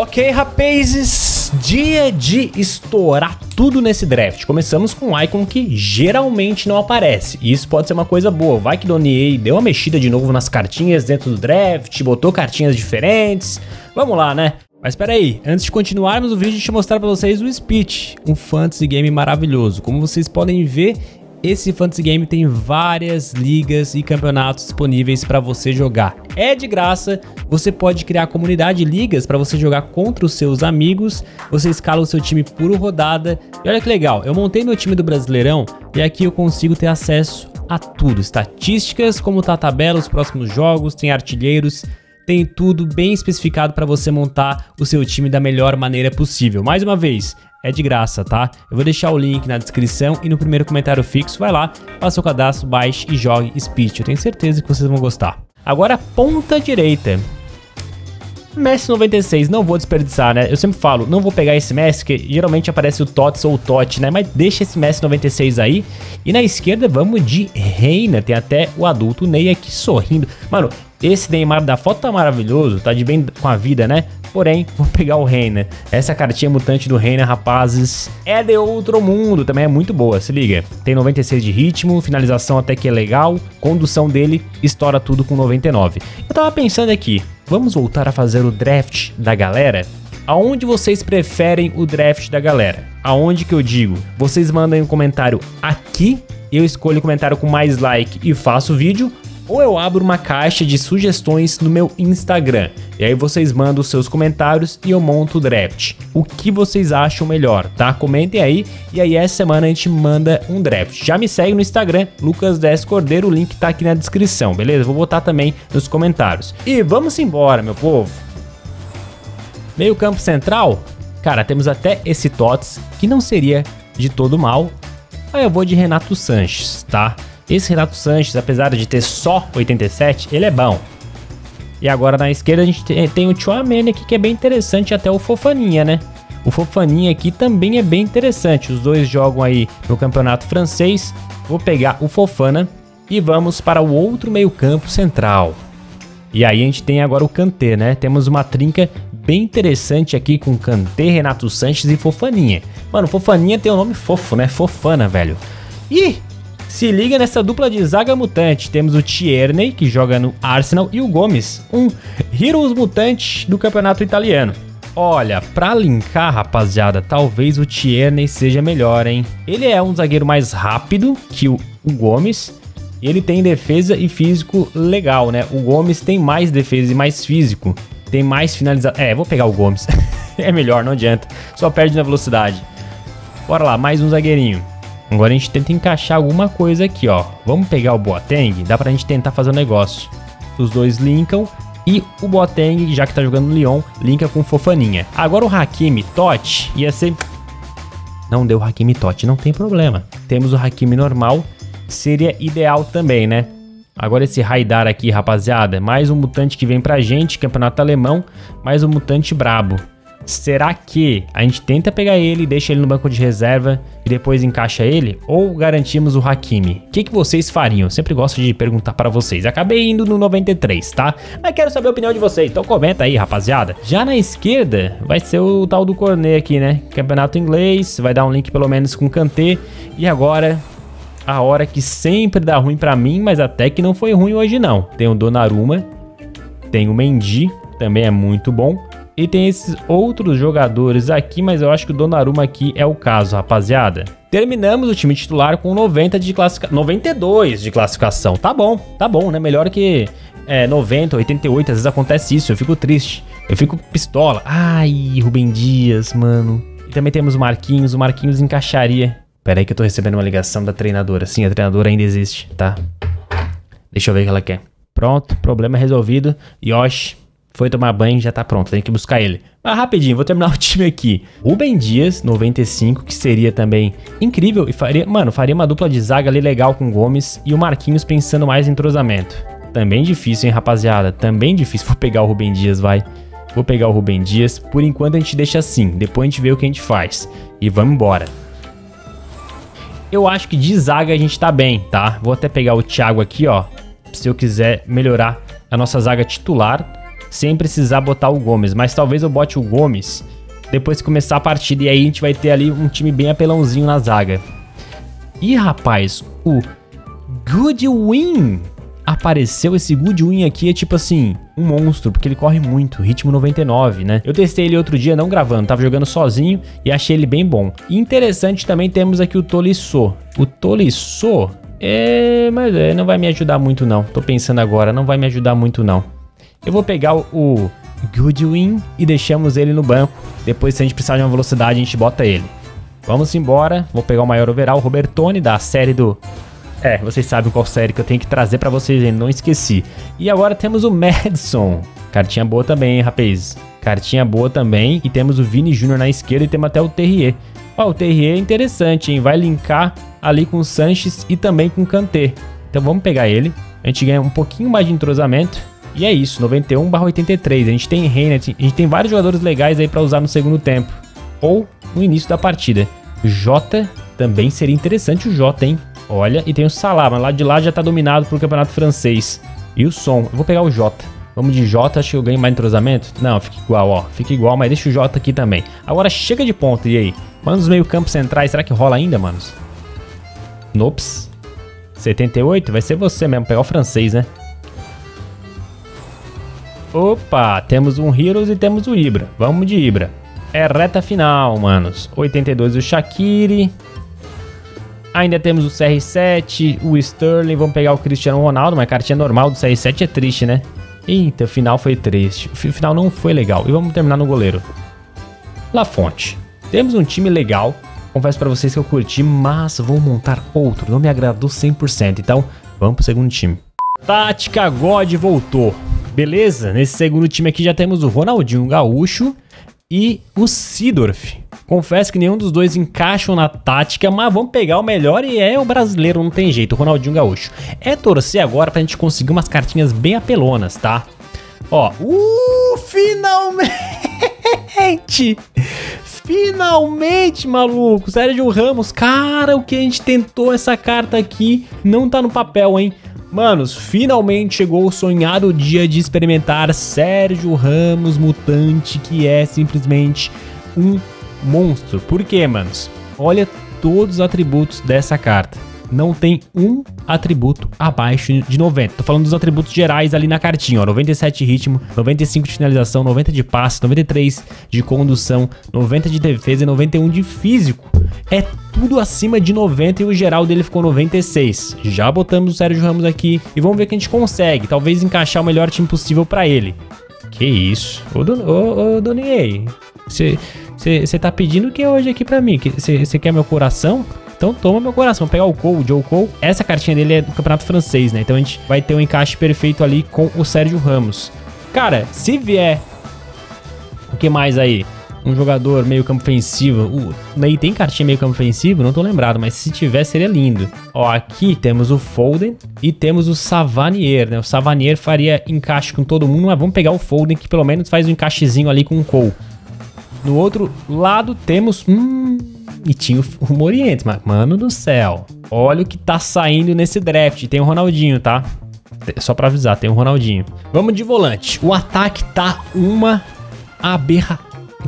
Ok, rapazes, dia de estourar tudo nesse draft. Começamos com um icon que geralmente não aparece. E isso pode ser uma coisa boa. Vai que Doniei deu uma mexida de novo nas cartinhas dentro do draft, botou cartinhas diferentes. Vamos lá, né? Mas espera aí, antes de continuarmos o vídeo, deixa eu mostrar para vocês o Speech, um fantasy game maravilhoso. Como vocês podem ver, esse fantasy game tem várias ligas e campeonatos disponíveis para você jogar. É de graça, você pode criar comunidade de ligas para você jogar contra os seus amigos, você escala o seu time por rodada. E olha que legal, eu montei meu time do Brasileirão e aqui eu consigo ter acesso a tudo, estatísticas, como tá a tabela, os próximos jogos, tem artilheiros, tem tudo bem especificado para você montar o seu time da melhor maneira possível. Mais uma vez, é de graça, tá? Eu vou deixar o link na descrição e no primeiro comentário fixo, vai lá, faça o cadastro, baixe e jogue Speech. Eu tenho certeza que vocês vão gostar. Agora, ponta direita. Messi 96, não vou desperdiçar, né? Eu sempre falo, não vou pegar esse Messi, que geralmente aparece o Tots ou o Totti, né? Mas deixa esse Messi 96 aí. E na esquerda vamos de Reina, tem até o adulto Ney aqui sorrindo. Mano, esse Neymar da foto tá maravilhoso, tá de bem com a vida, né? Porém, vou pegar o Reina. Essa cartinha mutante do Reina, rapazes, é de outro mundo. Também é muito boa, se liga. Tem 96 de ritmo, finalização até que é legal. Condução dele, estoura tudo com 99. Eu tava pensando aqui, vamos voltar a fazer o draft da galera? Aonde vocês preferem o draft da galera? Aonde que eu digo? Vocês mandem um comentário aqui, eu escolho o comentário com mais like e faço o vídeo, ou eu abro uma caixa de sugestões no meu Instagram. E aí vocês mandam os seus comentários e eu monto o draft. O que vocês acham melhor, tá? Comentem aí e aí essa semana a gente manda um draft. Já me segue no Instagram, Lucas 10 Cordeiro, o link tá aqui na descrição, beleza? Vou botar também nos comentários. E vamos embora, meu povo. Meio campo central, cara, temos até esse Tots, que não seria de todo mal. Aí eu vou de Renato Sanches, tá? Esse Renato Sanches, apesar de ter só 87, ele é bom. E agora na esquerda a gente tem o Chouameni aqui que é bem interessante, até o Fofaninha, né? O Fofaninha aqui também é bem interessante. Os dois jogam aí no campeonato francês. Vou pegar o Fofana e vamos para o outro meio-campo central. E aí a gente tem agora o Kanté, né? Temos uma trinca bem interessante aqui com Kanté, Renato Sanches e Fofaninha. Mano, Fofaninha tem um nome fofo, né? Fofana, velho. Ih, se liga nessa dupla de zaga mutante. Temos o Tierney, que joga no Arsenal, e o Gomes, um Heroes mutante do campeonato italiano. Olha, pra linkar, rapaziada, talvez o Tierney seja melhor, hein? Ele é um zagueiro mais rápido que o, o Gomes, ele tem defesa e físico legal, né? O Gomes tem mais defesa e mais físico. Tem mais finalização. É, vou pegar o Gomes. é melhor, não adianta. Só perde na velocidade. Bora lá, mais um zagueirinho. Agora a gente tenta encaixar alguma coisa aqui, ó. Vamos pegar o Boateng, dá pra gente tentar fazer um negócio. Os dois linkam e o Boateng, já que tá jogando no Lyon, linka com Fofaninha. Agora o Hakimi Totti ia ser... Não deu Hakimi Totti, não tem problema. Temos o Hakimi normal, seria ideal também, né? Agora esse Raidar aqui, rapaziada, mais um mutante que vem pra gente, campeonato alemão, mais um mutante brabo. Será que a gente tenta pegar ele, deixa ele no banco de reserva e depois encaixa ele? Ou garantimos o Hakimi? O que, que vocês fariam? Eu sempre gosto de perguntar para vocês. Acabei indo no 93, tá? Mas quero saber a opinião de vocês, então comenta aí, rapaziada. Já na esquerda vai ser o tal do Cornet aqui, né? Campeonato inglês, vai dar um link pelo menos com o Kanté. E agora, a hora que sempre dá ruim para mim, mas até que não foi ruim hoje não. Tem o Donnarumma, tem o Mendy, também é muito bom. E tem esses outros jogadores aqui, mas eu acho que o Donnarumma aqui é o caso, rapaziada. Terminamos o time titular com 90 de classificação, 92 de classificação. Tá bom, tá bom, né? Melhor que é, 90, 88, às vezes acontece isso, eu fico triste. Eu fico pistola. Ai, Rubem Dias, mano. E também temos o Marquinhos, o Marquinhos encaixaria. Pera aí que eu tô recebendo uma ligação da treinadora. Sim, a treinadora ainda existe, tá? Deixa eu ver o que ela quer. Pronto, problema resolvido. Yoshi, foi tomar banho, já tá pronto, tem que buscar ele. Mas rapidinho, vou terminar o time aqui. Rubem Dias, 95, que seria também incrível e faria, mano, faria uma dupla de zaga ali legal com o Gomes e o Marquinhos pensando mais em entrosamento. Também difícil, hein, rapaziada? Também difícil. Vou pegar o Rubem Dias, vai. Vou pegar o Rubem Dias. Por enquanto a gente deixa assim, depois a gente vê o que a gente faz. E vamos embora. Eu acho que de zaga a gente tá bem, tá? Vou até pegar o Thiago aqui, ó. Se eu quiser melhorar a nossa zaga titular sem precisar botar o Gomes. Mas talvez eu bote o Gomes depois que começar a partida. E aí a gente vai ter ali um time bem apelãozinho na zaga. E rapaz, o Goodwin apareceu. Esse Goodwin aqui é tipo assim, um monstro, porque ele corre muito, ritmo 99, né? Eu testei ele outro dia, não gravando, tava jogando sozinho e achei ele bem bom. Interessante também temos aqui o Tolisso. O Tolisso é... mas é, não vai me ajudar muito não. Tô pensando agora, não vai me ajudar muito não. Eu vou pegar o Goodwin e deixamos ele no banco. Depois, se a gente precisar de uma velocidade, a gente bota ele. Vamos embora. Vou pegar o maior overall, Robertone, da série do... É, vocês sabem qual série que eu tenho que trazer pra vocês, hein? não esqueci. E agora temos o Madison. Cartinha boa também, hein, rapaz. Cartinha boa também. E temos o Vini Júnior na esquerda e temos até o Terrier. Ó, o Terrier é interessante, hein? Vai linkar ali com o Sanches e também com o Kanté. Então vamos pegar ele. A gente ganha um pouquinho mais de entrosamento. E é isso, 91 83. A gente tem Reina, a gente tem vários jogadores legais aí para usar no segundo tempo. Ou no início da partida. Jota, também seria interessante o Jota, hein? Olha, e tem o Salah, mas lá de lá já tá dominado pro campeonato francês. E o Som, eu vou pegar o Jota. Vamos de Jota, acho que eu ganho mais entrosamento. Não, fica igual, ó. Fica igual, mas deixa o Jota aqui também. Agora chega de ponta, e aí? Manda os meio campos centrais, será que rola ainda, manos? Nops. 78? Vai ser você mesmo, pegar o francês, né? Opa, temos um Heroes e temos o Ibra. Vamos de Ibra. É reta final, manos. 82 o Shaqiri. Ainda temos o CR7, o Sterling. Vamos pegar o Cristiano Ronaldo, mas cartinha normal do CR7 é triste, né? Eita, o final foi triste. O final não foi legal. E vamos terminar no goleiro. La Fonte. Temos um time legal. Confesso para vocês que eu curti, mas vou montar outro. Não me agradou 100%. Então, vamos pro segundo time. Tática God voltou. Beleza? Nesse segundo time aqui já temos o Ronaldinho Gaúcho e o Sidorf. Confesso que nenhum dos dois encaixam na tática, mas vamos pegar o melhor e é o brasileiro, não tem jeito, o Ronaldinho Gaúcho. É torcer agora pra gente conseguir umas cartinhas bem apelonas, tá? Ó, uh, finalmente! Finalmente, maluco! Sérgio Ramos, cara, o que a gente tentou essa carta aqui não tá no papel, hein? Manos, finalmente chegou o sonhado dia de experimentar Sérgio Ramos Mutante, que é simplesmente um monstro. Por quê, manos? Olha todos os atributos dessa carta não tem um atributo abaixo de 90. Tô falando dos atributos gerais ali na cartinha, ó. 97 de ritmo, 95 de finalização, 90 de passe, 93 de condução, 90 de defesa e 91 de físico. É tudo acima de 90 e o geral dele ficou 96. Já botamos o Sérgio Ramos aqui e vamos ver o que a gente consegue. Talvez encaixar o melhor time possível para ele. Que isso? Ô, Don, ô, ô Donier, você tá pedindo o que hoje aqui para mim? Você quer meu coração? Então toma meu coração, Vou pegar o Cole, o Joe Cole. Essa cartinha dele é do campeonato francês, né? Então a gente vai ter um encaixe perfeito ali com o Sérgio Ramos. Cara, se vier... O que mais aí? Um jogador meio campo ofensivo. Uh, aí tem cartinha meio campo ofensivo? Não tô lembrado, mas se tiver seria lindo. Ó, aqui temos o Foden e temos o Savanier, né? O Savanier faria encaixe com todo mundo, mas vamos pegar o Foden que pelo menos faz um encaixezinho ali com o Cole. No outro lado temos... Hum, e tinha o Morientes, mas, mano do céu. Olha o que tá saindo nesse draft. Tem o Ronaldinho, tá? Só pra avisar, tem o Ronaldinho. Vamos de volante. O ataque tá uma aberra...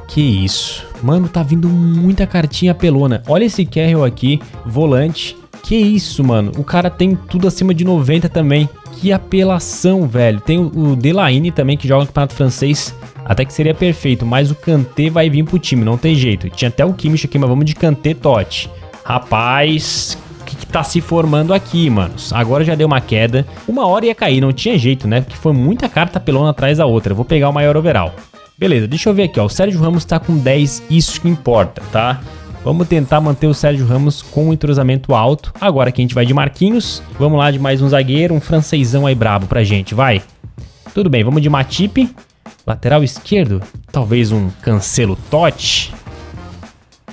Que isso? Mano, tá vindo muita cartinha pelona. Olha esse Carroll aqui, volante. Que isso, mano? O cara tem tudo acima de 90 também. Que apelação, velho. Tem o Delaine também, que joga no campeonato francês. Até que seria perfeito, mas o Kanté vai vir pro time, não tem jeito. Tinha até o Kimmich aqui, mas vamos de Kanté Totti. Rapaz, o que, que tá se formando aqui, manos? Agora já deu uma queda. Uma hora ia cair, não tinha jeito, né? Porque foi muita carta pelona atrás da outra. Vou pegar o maior overall. Beleza, deixa eu ver aqui, ó. O Sérgio Ramos tá com 10, isso que importa, tá? Vamos tentar manter o Sérgio Ramos com um entrosamento alto. Agora aqui a gente vai de Marquinhos. Vamos lá de mais um zagueiro, um francesão aí brabo pra gente, vai. Tudo bem, vamos de Matip. Lateral esquerdo, talvez um Cancelo Totti.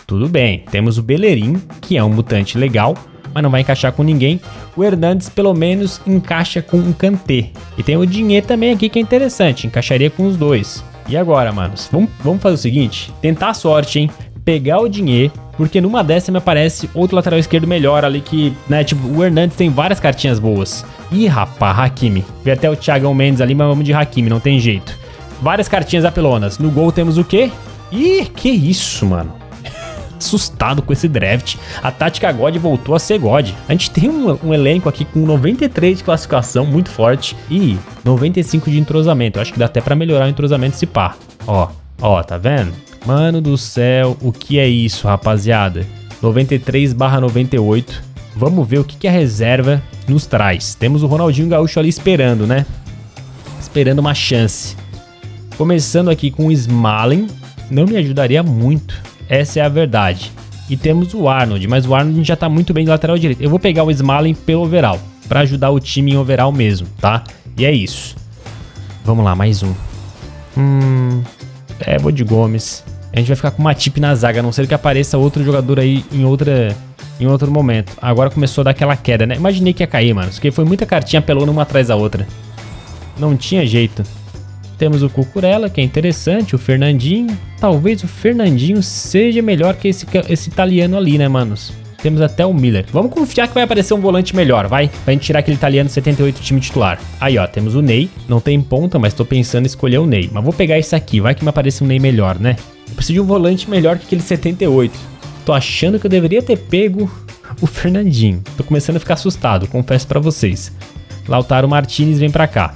Tudo bem, temos o Bellerin, que é um mutante legal, mas não vai encaixar com ninguém. O Hernandes pelo menos encaixa com um Kanté. E tem o Dinheiro também aqui que é interessante, encaixaria com os dois. E agora, manos? Vamos, vamos fazer o seguinte, tentar a sorte, hein? Pegar o Dinheiro, porque numa dessa me aparece outro lateral esquerdo melhor ali que, né, tipo, o Hernandes tem várias cartinhas boas. Ih, rapaz, Hakimi. Vê até o Thiagão Mendes ali, mas vamos de Hakimi, não tem jeito. Várias cartinhas apelonas. No gol temos o quê? Ih, que isso, mano. Assustado com esse draft. A tática God voltou a ser God. A gente tem um, um, elenco aqui com 93 de classificação, muito forte, e 95 de entrosamento. Eu acho que dá até pra melhorar o entrosamento se pá. Ó, ó, tá vendo? Mano do céu, o que é isso, rapaziada? 93 barra 98. Vamos ver o que, que a reserva nos traz. Temos o Ronaldinho Gaúcho ali esperando, né? Esperando uma chance. Começando aqui com o Smalling, não me ajudaria muito. Essa é a verdade. E temos o Arnold, mas o Arnold já tá muito bem do lateral direito. Eu vou pegar o Smalling pelo overall, para ajudar o time em overall mesmo, tá? E é isso. Vamos lá, mais um. Hum... É, vou de Gomes. A gente vai ficar com uma tip na zaga, a não ser que apareça outro jogador aí em outra em outro momento. Agora começou a dar aquela queda, né? Imaginei que ia cair, mano. Porque foi muita cartinha pelona uma atrás da outra. Não tinha jeito. Temos o Cucurella, que é interessante, o Fernandinho. Talvez o Fernandinho seja melhor que esse, esse italiano ali, né, manos? Temos até o Miller. Vamos confiar que vai aparecer um volante melhor, vai? Pra gente tirar aquele italiano 78 time titular. Aí, ó, temos o Ney. Não tem ponta, mas tô pensando em escolher o Ney. Mas vou pegar esse aqui, vai que me apareça um Ney melhor, né? Eu preciso de um volante melhor que aquele 78. Tô achando que eu deveria ter pego o Fernandinho. Tô começando a ficar assustado, confesso para vocês. Lautaro Martinez vem pra cá.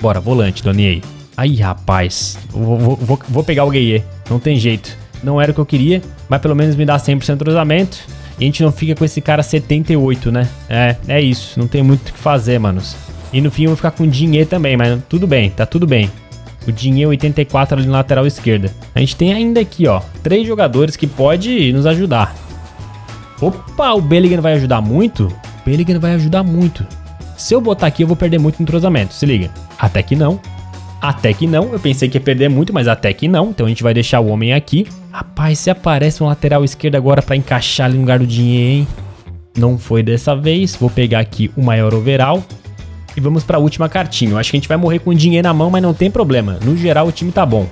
Bora, volante, Doniei. Aí, rapaz. Vou, vou, vou, pegar o Gueye. Não tem jeito. Não era o que eu queria, mas pelo menos me dá 100% cruzamento. E a gente não fica com esse cara 78, né? É, é isso. Não tem muito o que fazer, manos. E no fim eu vou ficar com dinheiro também, mas tudo bem, tá tudo bem. O dinheiro 84 ali na lateral esquerda. A gente tem ainda aqui, ó, três jogadores que pode nos ajudar. Opa, o Bellingham vai ajudar muito? O Bellingham vai ajudar muito. Se eu botar aqui, eu vou perder muito entrosamento, se liga. Até que não. Até que não, eu pensei que ia perder muito, mas até que não. Então a gente vai deixar o homem aqui. Rapaz, se aparece um lateral esquerdo agora para encaixar ali no lugar do dinheiro, hein? Não foi dessa vez. Vou pegar aqui o maior overall. E vamos para a última cartinha. Eu acho que a gente vai morrer com dinheiro na mão, mas não tem problema. No geral, o time tá bom.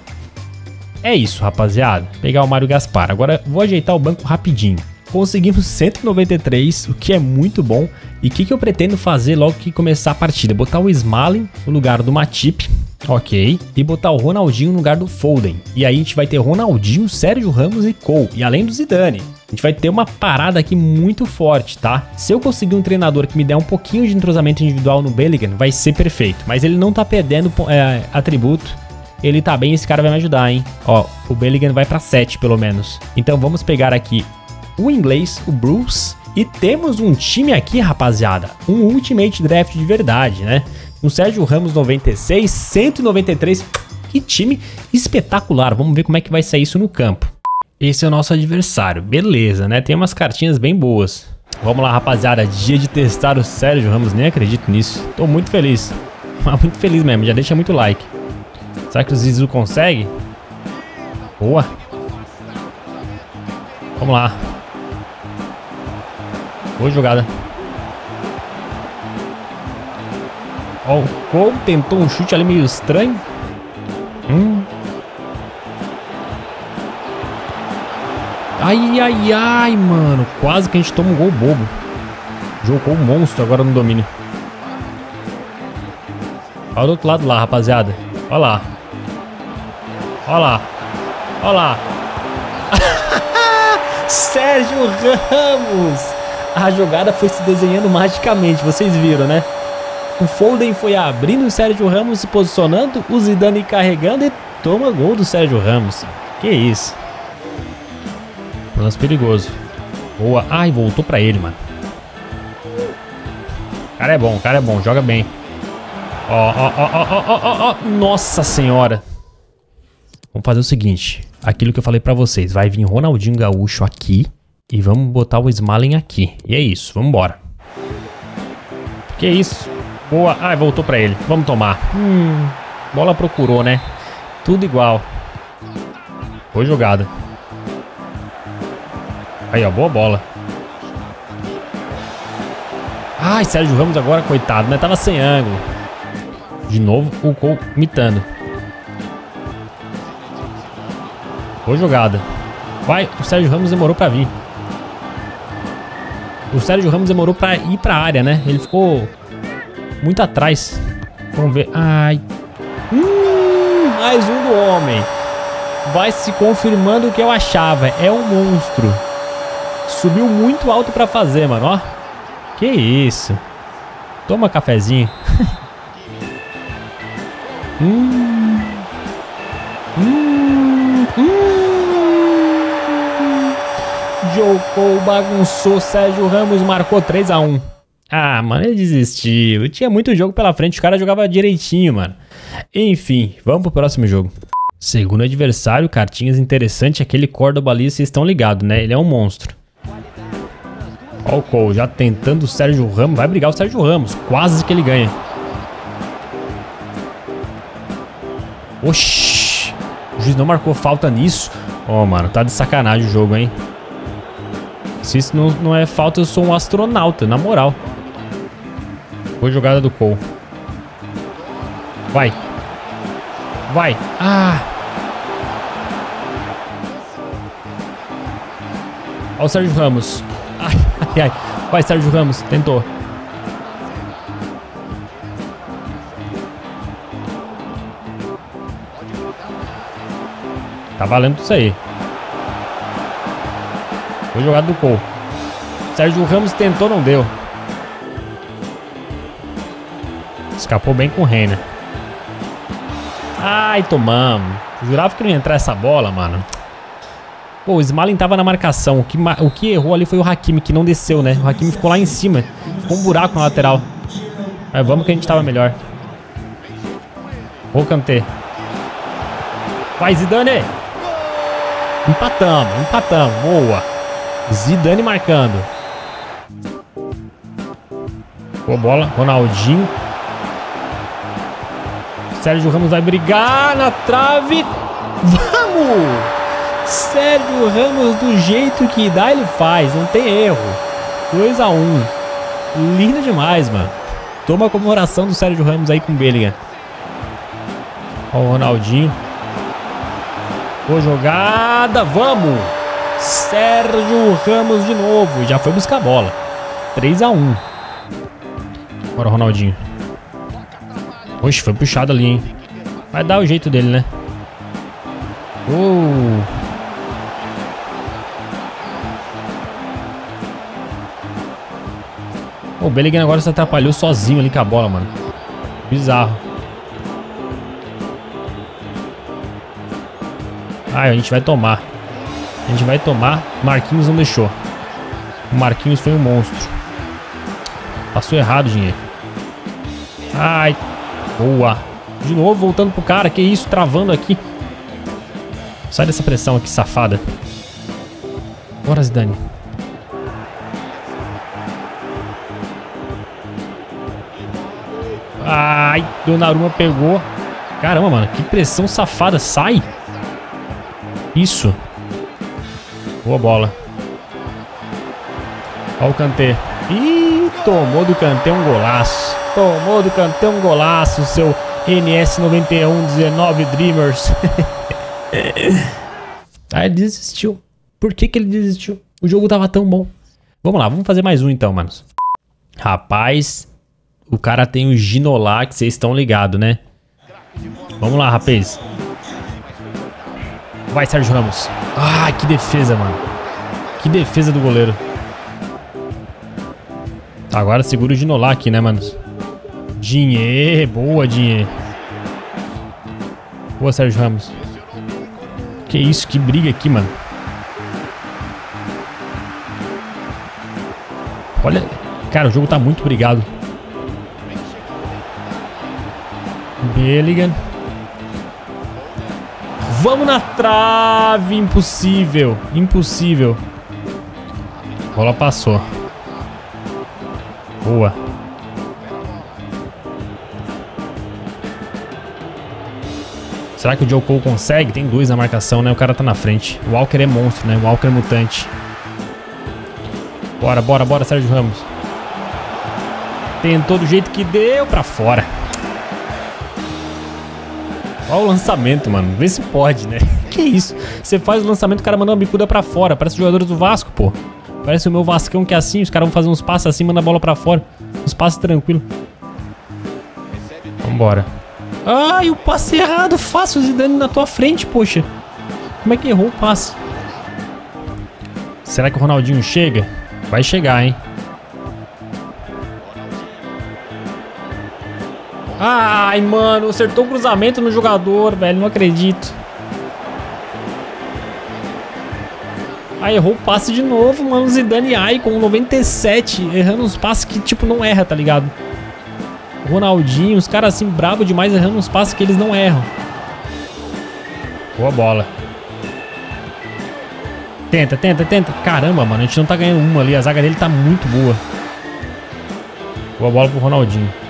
É isso, rapaziada. Pegar o Mário Gaspar. Agora vou ajeitar o banco rapidinho. Conseguimos 193, o que é muito bom. E o que, que eu pretendo fazer logo que começar a partida? Botar o Smalling no lugar do Matip. Ok. E botar o Ronaldinho no lugar do Foden. E aí a gente vai ter Ronaldinho, Sérgio Ramos e Cole. E além do Zidane. Gente vai ter uma parada aqui muito forte, tá? Se eu conseguir um treinador que me der um pouquinho de entrosamento individual no Bellingham, vai ser perfeito. Mas ele não tá perdendo é, atributo. Ele tá bem, esse cara vai me ajudar, hein? Ó, o Bellingham vai pra 7, pelo menos. Então vamos pegar aqui o inglês, o Bruce. E temos um time aqui, rapaziada. Um Ultimate Draft de verdade, né? Um Sérgio Ramos 96, 193. Que time espetacular. Vamos ver como é que vai sair isso no campo. Esse é o nosso adversário. Beleza, né? Tem umas cartinhas bem boas. Vamos lá, rapaziada. Dia de testar o Sérgio Ramos. Nem acredito nisso. Tô muito feliz. Mas muito feliz mesmo. Já deixa muito like. Será que o Zizu consegue? Boa. Vamos lá. Boa jogada. Ó, o Cole tentou um chute ali meio estranho. Ai, ai, ai, mano. Quase que a gente toma um gol bobo. Jogou um monstro agora no domínio. Olha do outro lado lá, rapaziada. Olha lá. Olha lá. Olha lá. Sérgio Ramos. A jogada foi se desenhando magicamente, vocês viram, né? O Foden foi abrindo, o Sérgio Ramos se posicionando, o Zidane carregando e toma gol do Sérgio Ramos. Que isso. Lance perigoso. Boa. Ai, voltou pra ele, mano. O cara é bom, o cara é bom, joga bem. Ó, ó, ó, ó, ó, ó, ó. Nossa senhora. Vamos fazer o seguinte. Aquilo que eu falei pra vocês. Vai vir Ronaldinho Gaúcho aqui. E vamos botar o Smalling aqui. E é isso, vamos embora. Que isso. Boa. Ai, voltou pra ele. Vamos tomar. Hum, bola procurou, né? Tudo igual. Foi jogada. Aí, ó, boa bola. Ai, Sérgio Ramos agora, coitado, né? Tava sem ângulo. De novo, o Cole mitando. Boa jogada. Vai, o Sérgio Ramos demorou pra vir. O Sérgio Ramos demorou pra ir pra área, né? Ele ficou muito atrás. Vamos ver. Ai. Hum, Mais um do homem. Vai se confirmando o que eu achava. É um monstro. Subiu muito alto pra fazer, mano, ó. Que isso. Toma cafezinho. hum. Hum. Hum. Bagunçou. Sérgio Ramos marcou 3 a 1 Ah, mano, ele desistiu. Tinha muito jogo pela frente. O cara jogava direitinho, mano. Enfim, vamos pro próximo jogo. Segundo adversário, cartinhas interessante. Aquele Córdoba ali, vocês estão ligados, né? Ele é um monstro. Ó o Cole já tentando o Sérgio Ramos. Vai brigar o Sérgio Ramos. Quase que ele ganha. Oxi. O juiz não marcou falta nisso. Ó, oh, mano, tá de sacanagem o jogo, hein? Se isso não, não é falta, eu sou um astronauta, na moral. Boa jogada do Cole. Vai. Vai. Ah. Ó o Sérgio Ramos. Ai, ai, ai. Vai, Sérgio Ramos. Tentou. Tá valendo isso aí. Foi jogado do Cole. Sérgio Ramos tentou, não deu. Escapou bem com o Reina. Ai, tomamos. Jurava que não ia entrar essa bola, mano. Pô, o Smalling tava na marcação. O que, o que errou ali foi o Hakimi, que não desceu, né? O Hakimi ficou lá em cima. Ficou um buraco na lateral. Mas vamos que a gente tava melhor. Ô, Kanté. Vai, Zidane! Empatamos, empatamos. Boa. Zidane marcando. Boa bola. Ronaldinho. Sérgio Ramos vai brigar na trave. Vamos! Sérgio Ramos, do jeito que dá, ele faz. Não tem erro. 2 a 1 um. Lindo demais, mano. Toma a comemoração do Sérgio Ramos aí com o Bellingham. Ó o Ronaldinho. Boa jogada. Vamos. Sérgio Ramos de novo. Já foi buscar a bola. 3 a 1 Bora, Ronaldinho. Oxe, foi puxado ali, hein. Vai dar o jeito dele, né? Uh. Bellingham agora se atrapalhou sozinho ali com a bola, mano. Bizarro. Ah, a gente vai tomar. A gente vai tomar. Marquinhos não deixou. O Marquinhos foi um monstro. Passou errado, dinheiro. Ai. Boa. De novo, voltando pro cara. Que isso, travando aqui. Sai dessa pressão aqui, safada. Bora, Zidane. Ai, Donnarumma pegou. Caramba, mano, que pressão safada. Sai. Isso. Boa bola. Olha o Kanté. Ih, tomou do Kanté um golaço. Tomou do Kanté um golaço, seu NS91 19 Dreamers. ah, ele desistiu. Por que, que ele desistiu? O jogo tava tão bom. Vamos lá, vamos fazer mais um então, manos. Rapaz, o cara tem o Ginolá, que vocês estão ligados, né? Vamos lá, rapaz. Vai, Sérgio Ramos. Ah, que defesa, mano. Que defesa do goleiro. Agora segura o Ginolá aqui, né, manos? Dinheiro, boa, dinheiro. Boa, Sérgio Ramos. Que isso, que briga aqui, mano. Olha, cara, o jogo tá muito brigado. Bellingham. Vamos na trave. Impossível. Impossível. Bola passou. Boa. Será que o Joe Cole consegue? Tem dois na marcação, né? O cara tá na frente. O Walker é monstro, né? O Walker é mutante. Bora, bora, bora, Sérgio Ramos. Tentou do jeito que deu pra fora. Olha o lançamento, mano. Vê se pode, né? que isso? Você faz o lançamento, o cara manda uma bicuda pra fora. Parece os jogadores do Vasco, pô. Parece o meu Vascão que é assim. Os caras vão fazer uns passos assim, manda a bola pra fora. Uns passos tranquilos. Vambora. Ai, o passe errado. Fácil, Zidane na tua frente, poxa. Como é que errou o passe? Será que o Ronaldinho chega? Vai chegar, hein? Ai, mano, acertou o cruzamento no jogador, velho. Não acredito. Aí errou o passe de novo, mano. Zidane ai com 97, errando uns passes que, tipo, não erra, tá ligado? Ronaldinho, os caras assim, brabo demais, errando uns passes que eles não erram. Boa bola. Tenta, tenta, tenta. Caramba, mano, a gente não tá ganhando uma ali. A zaga dele tá muito boa. Boa bola pro Ronaldinho.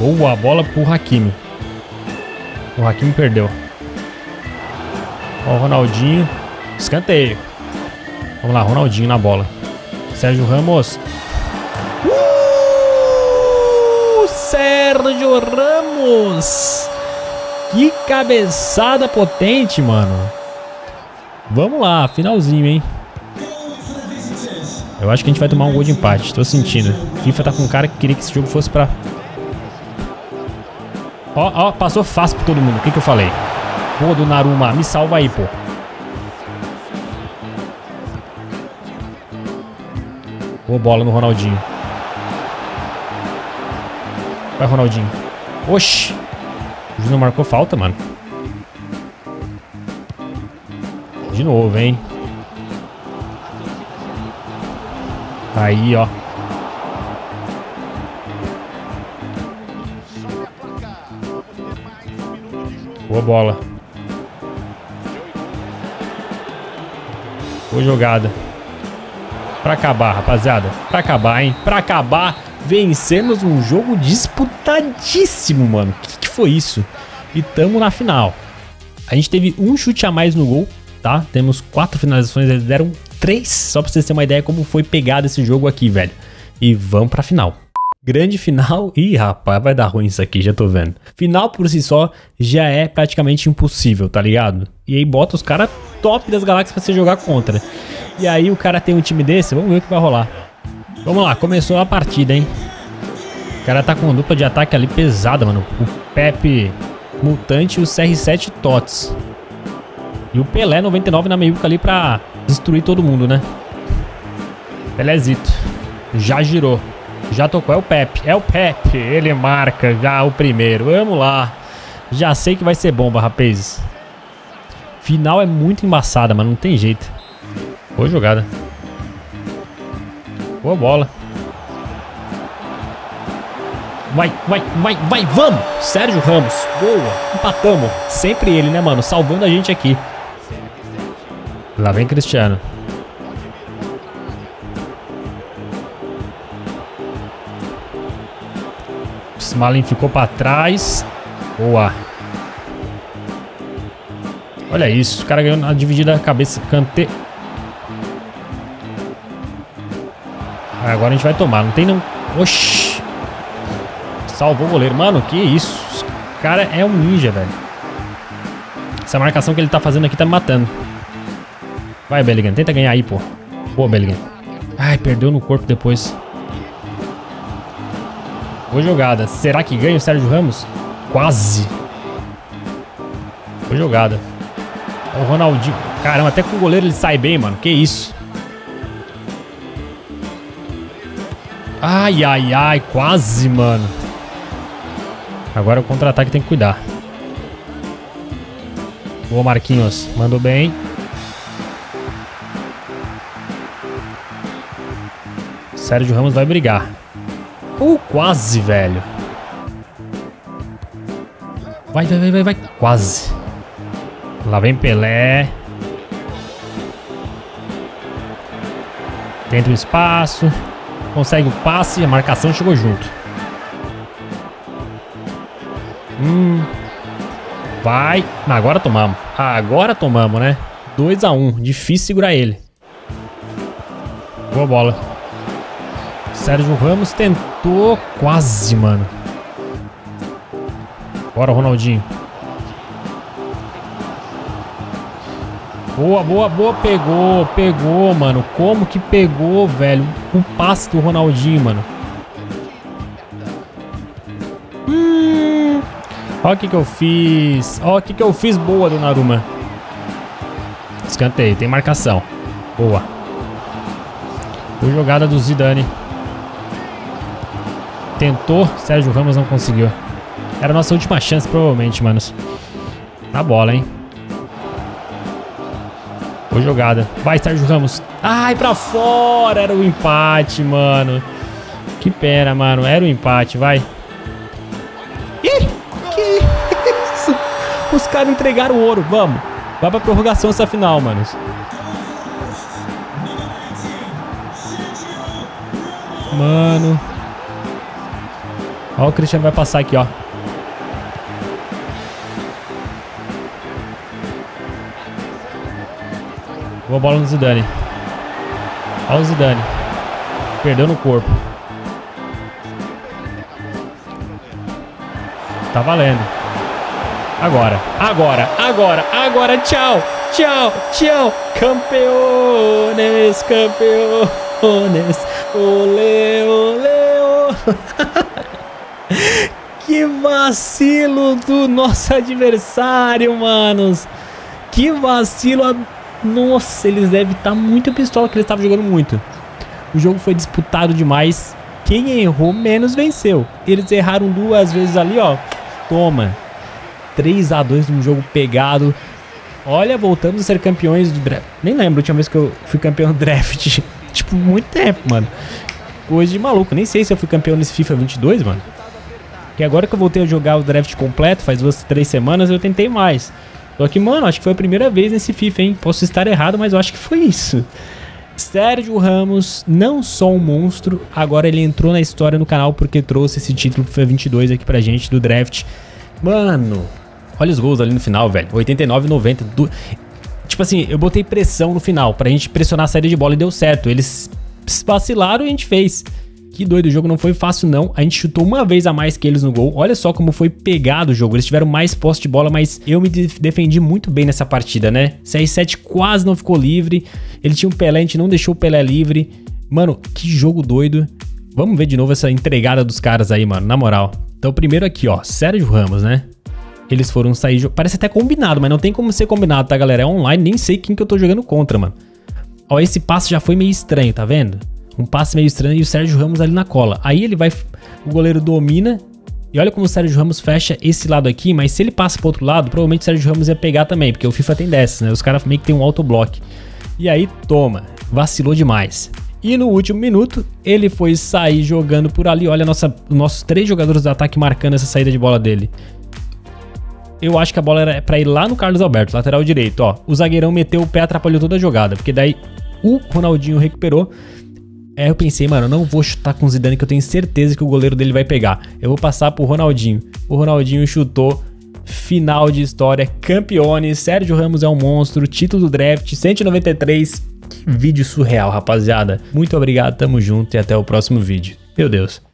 Boa bola pro Hakimi. O Hakimi perdeu. Ó o Ronaldinho. Escanteio. Vamos lá, Ronaldinho na bola. Sérgio Ramos. Uh! Sérgio Ramos. Que cabeçada potente, mano. Vamos lá, finalzinho, hein? Eu acho que a gente vai tomar um gol de empate, tô sentindo. FIFA tá com um cara que queria que esse jogo fosse pra Ó, ó, passou fácil por todo mundo. O que, que eu falei? Pô, do Naruma, me salva aí, pô. Boa bola no Ronaldinho. Vai, Ronaldinho. Oxi. O juiz não marcou falta, mano. De novo, hein. Aí, ó. Boa bola. Boa jogada. Pra acabar, rapaziada. Pra acabar, hein? Pra acabar, vencemos um jogo disputadíssimo, mano. O que, que foi isso? E tamo na final. A gente teve um chute a mais no gol, tá? Temos quatro finalizações, eles deram três. Só pra vocês terem uma ideia como foi pegado esse jogo aqui, velho. E vamos pra final. Grande final. Ih, rapaz, vai dar ruim isso aqui, já tô vendo. Final por si só já é praticamente impossível, tá ligado? E aí bota os caras top das galáxias pra você jogar contra. E aí o cara tem um time desse, vamos ver o que vai rolar. Vamos lá, começou a partida, hein? O cara tá com dupla de ataque ali pesada, mano. O Pepe Mutante e o CR7 Tots. E o Pelé 99 na meiuca ali pra destruir todo mundo, né? Pelézito. Já girou. Já tocou, é o Pepe. É o Pepe. Ele marca já o primeiro. Vamos lá. Já sei que vai ser bomba, rapazes. Final é muito embaçada, mas não tem jeito. Boa jogada. Boa bola. Vai, vai, vai, vai, vamos! Sérgio Ramos. Boa. Empatamos. Sempre ele, né, mano? Salvando a gente aqui. Lá vem Cristiano. Smalling ficou para trás. Boa. Olha isso. O cara ganhou na dividida cabeça. Cante. Agora a gente vai tomar. Não tem não. Oxi. Salvou o goleiro. Mano, que isso. O cara é um ninja, velho. Essa marcação que ele tá fazendo aqui tá me matando. Vai, Bellingham. Tenta ganhar aí, pô. Boa, Bellingham. Ai, perdeu no corpo depois. Boa jogada. Será que ganha o Sérgio Ramos? Quase. Boa jogada. O Ronaldinho. Caramba, até com o goleiro ele sai bem, mano. Que isso. Ai, ai, ai. Quase, mano. Agora o contra-ataque tem que cuidar. Boa, Marquinhos. Mandou bem. Sérgio Ramos vai brigar. Uh, quase, velho. Vai, vai, vai, vai. Quase. Lá vem Pelé. Tenta o espaço. Consegue o passe. A marcação chegou junto. Hum. Vai. Agora tomamos. Agora tomamos, né? 2 a 1 um. Difícil segurar ele. Boa bola. Sérgio Ramos tentou quase, mano. Bora, Ronaldinho. Boa, boa, boa. Pegou, pegou, mano. Como que pegou, velho? Um passe do Ronaldinho, mano. Hum. Olha o que, que eu fiz. Olha o que, que eu fiz. Boa, do Naruma. Escanteio. Tem marcação. Boa. Boa jogada do Zidane. Tentou, Sérgio Ramos não conseguiu. Era a nossa última chance, provavelmente, manos. Na bola, hein? Boa jogada. Vai, Sérgio Ramos. Ai, pra fora. Era o empate, mano. Que pena, mano. Era o empate, vai. Ih, que isso? Os caras entregaram o ouro. Vamos. Vai pra prorrogação essa final, manos. Mano. Ó, o Cristiano vai passar aqui, ó. Boa bola no Zidane. Olha o Zidane. Perdeu no corpo. Tá valendo. Agora, agora, agora, agora, tchau, tchau, tchau. Campeones, campeones. Ole, ole, ole. que vacilo do nosso adversário, manos. Que vacilo nossa, eles devem estar tá muito pistola que eles estavam jogando muito. O jogo foi disputado demais. Quem errou menos venceu. Eles erraram duas vezes ali, ó. Toma. 3 a 2 num jogo pegado. Olha, voltamos a ser campeões do draft. Nem lembro a última vez que eu fui campeão do draft. tipo, muito tempo, mano. Coisa de maluco. Nem sei se eu fui campeão nesse FIFA 22, mano. Que agora que eu voltei a jogar o draft completo, faz duas, três semanas, eu tentei mais. Só que, mano, acho que foi a primeira vez nesse FIFA, hein? Posso estar errado, mas eu acho que foi isso. Sérgio Ramos, não só um monstro, agora ele entrou na história no canal porque trouxe esse título FIFA 22 aqui pra gente do draft. Mano, olha os gols ali no final, velho. 89 90. Do... Tipo assim, eu botei pressão no final pra gente pressionar a saída de bola e deu certo. Eles vacilaram e a gente fez. Que doido, o jogo não foi fácil não. A gente chutou uma vez a mais que eles no gol. Olha só como foi pegado o jogo. Eles tiveram mais posse de bola, mas eu me defendi muito bem nessa partida, né? CR7 quase não ficou livre. Ele tinha um Pelé, a gente não deixou o Pelé livre. Mano, que jogo doido. Vamos ver de novo essa entregada dos caras aí, mano, na moral. Então, primeiro aqui, ó, Sérgio Ramos, né? Eles foram sair. Parece até combinado, mas não tem como ser combinado, tá, galera? É online, nem sei quem que eu tô jogando contra, mano. Ó, esse passe já foi meio estranho, tá vendo? Um passe meio estranho e o Sérgio Ramos ali na cola. Aí ele vai. O goleiro domina. E olha como o Sérgio Ramos fecha esse lado aqui, mas se ele passa pro outro lado, provavelmente o Sérgio Ramos ia pegar também, porque o FIFA tem dessas, né? Os caras meio que tem um autoblock. E aí, toma. Vacilou demais. E no último minuto, ele foi sair jogando por ali. Olha nossa, nossos três jogadores do ataque marcando essa saída de bola dele. Eu acho que a bola era pra ir lá no Carlos Alberto, lateral direito, ó. O zagueirão meteu o pé, atrapalhou toda a jogada, porque daí o Ronaldinho recuperou Aí eu pensei, mano, eu não vou chutar com o Zidane que eu tenho certeza que o goleiro dele vai pegar. Eu vou passar pro Ronaldinho. O Ronaldinho chutou. Final de história, campeões. Sérgio Ramos é um monstro. Título do draft, 193. Que vídeo surreal, rapaziada. Muito obrigado, tamo junto e até o próximo vídeo. Meu Deus.